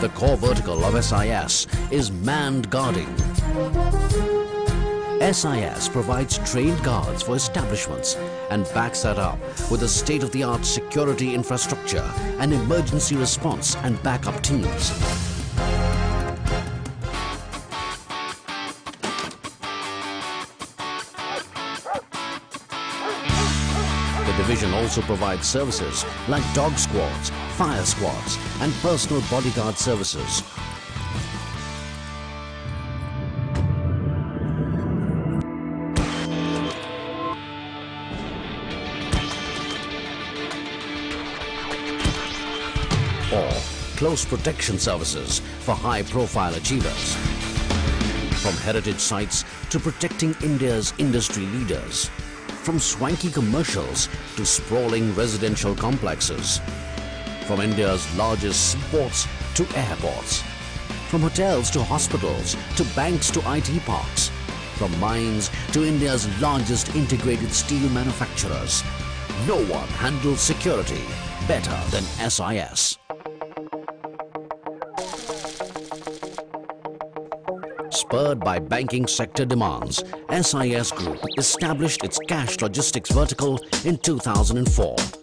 The core vertical of SIS is manned guarding. SIS provides trained guards for establishments and backs that up with a state-of-the-art security infrastructure and emergency response and backup teams. The division also provides services like dog squads, fire squads and personal bodyguard services. Or close protection services for high-profile achievers. From heritage sites to protecting India's industry leaders. From swanky commercials to sprawling residential complexes. From India's largest seaports to airports. From hotels to hospitals to banks to IT parks. From mines to India's largest integrated steel manufacturers. No one handles security better than SIS. Spurred by banking sector demands, SIS Group established its cash logistics vertical in 2004.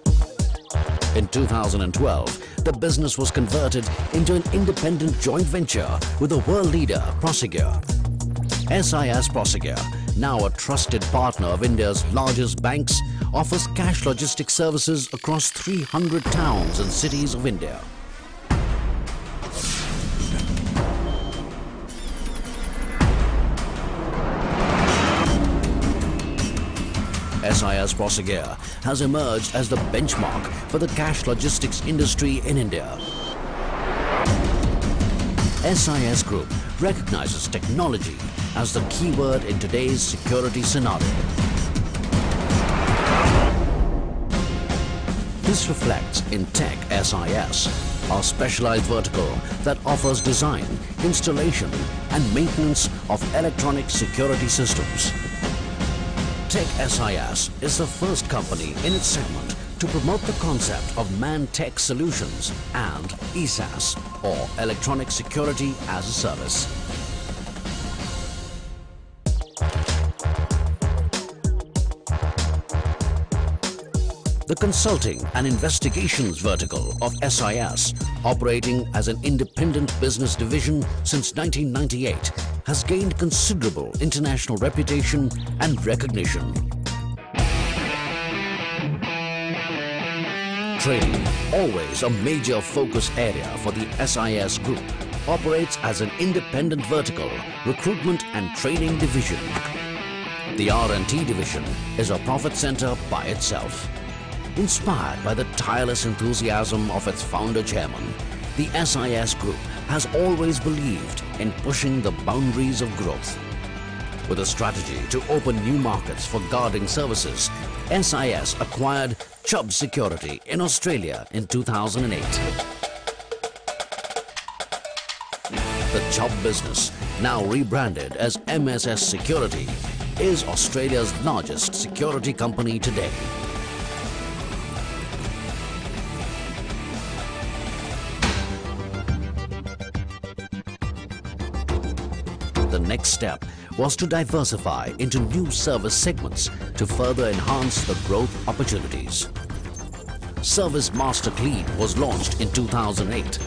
In 2012, the business was converted into an independent joint venture with the world leader Prosegur. SIS Prosegur, now a trusted partner of India's largest banks, offers cash logistics services across 300 towns and cities of India. SIS Prosegur has emerged as the benchmark for the cash logistics industry in India. SIS Group recognizes technology as the keyword in today's security scenario. This reflects in Tech SIS, our specialized vertical that offers design, installation and maintenance of electronic security systems. Tech SIS is the first company in its segment to promote the concept of man-tech solutions and ESAS or Electronic Security as a Service. The consulting and investigations vertical of SIS, operating as an independent business division since 1998, has gained considerable international reputation and recognition. Training, always a major focus area for the SIS group, operates as an independent vertical recruitment and training division. The R&T division is a profit center by itself. Inspired by the tireless enthusiasm of its founder chairman, the SIS Group has always believed in pushing the boundaries of growth. With a strategy to open new markets for guarding services, SIS acquired Chubb Security in Australia in 2008. The Chubb business, now rebranded as MSS Security, is Australia's largest security company today. The next step was to diversify into new service segments to further enhance the growth opportunities. Service Master Clean was launched in 2008,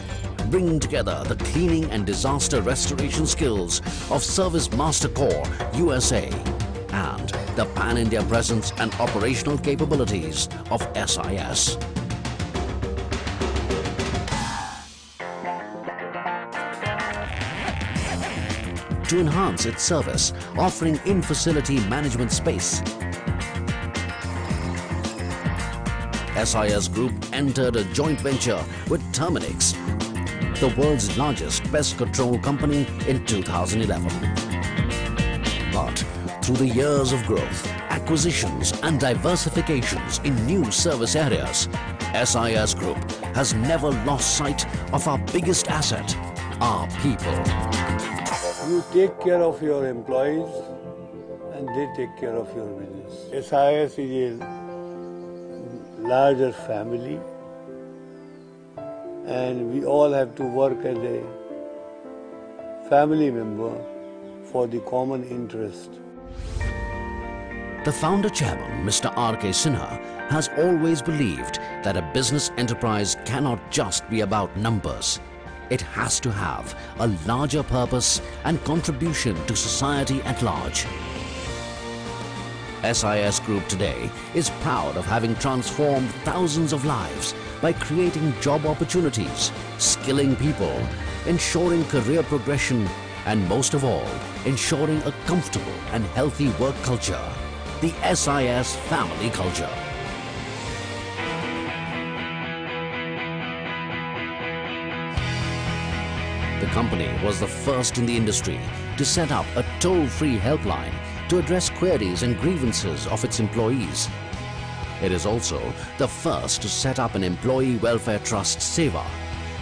bringing together the cleaning and disaster restoration skills of Service Master Corps USA and the pan-India presence and operational capabilities of SIS. To enhance its service, offering in-facility management space. SIS Group entered a joint venture with Terminix, the world's largest pest control company in 2011. But through the years of growth, acquisitions and diversifications in new service areas, SIS Group has never lost sight of our biggest asset, our people. You take care of your employees and they take care of your business. SIS is a larger family and we all have to work as a family member for the common interest. The founder chairman, Mr. R.K. Sinha, has always believed that a business enterprise cannot just be about numbers. It has to have a larger purpose and contribution to society at large. SIS Group today is proud of having transformed thousands of lives by creating job opportunities, skilling people, ensuring career progression, and most of all, ensuring a comfortable and healthy work culture, the SIS family culture. The company was the first in the industry to set up a toll-free helpline to address queries and grievances of its employees. It is also the first to set up an employee welfare trust Seva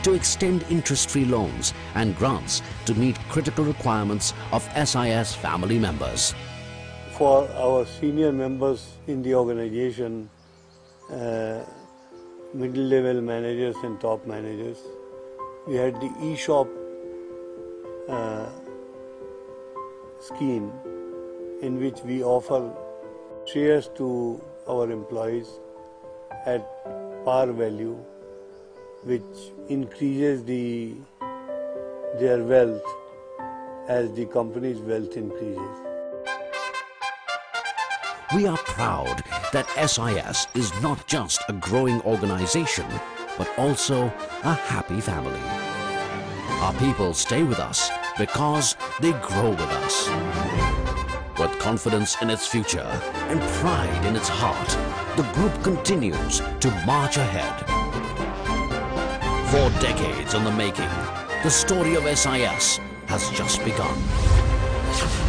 to extend interest-free loans and grants to meet critical requirements of SIS family members. For our senior members in the organization, uh, middle level managers and top managers, we had the ESOP uh, scheme in which we offer shares to our employees at par value which increases the their wealth as the company's wealth increases. We are proud that SIS is not just a growing organization, but also a happy family. Our people stay with us because they grow with us. With confidence in its future and pride in its heart, the group continues to march ahead. Four decades in the making, the story of SIS has just begun.